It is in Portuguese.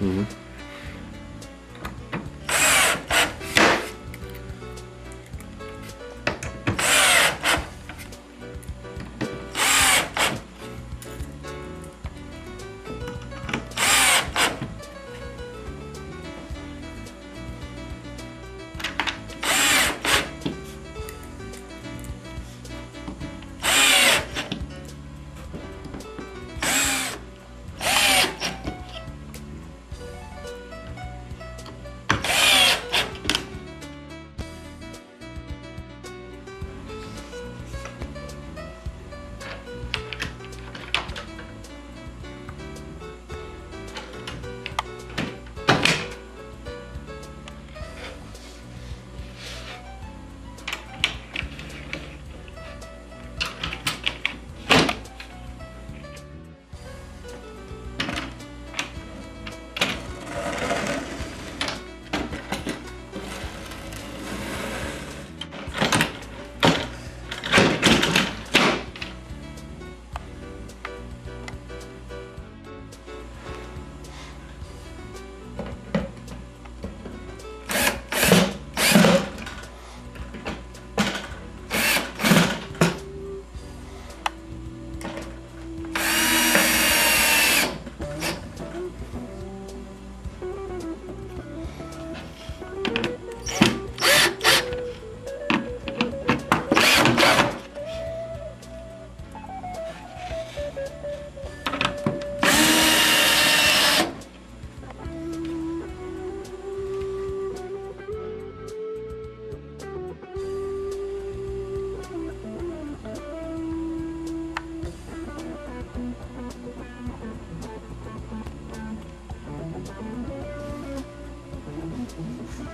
嗯 Thank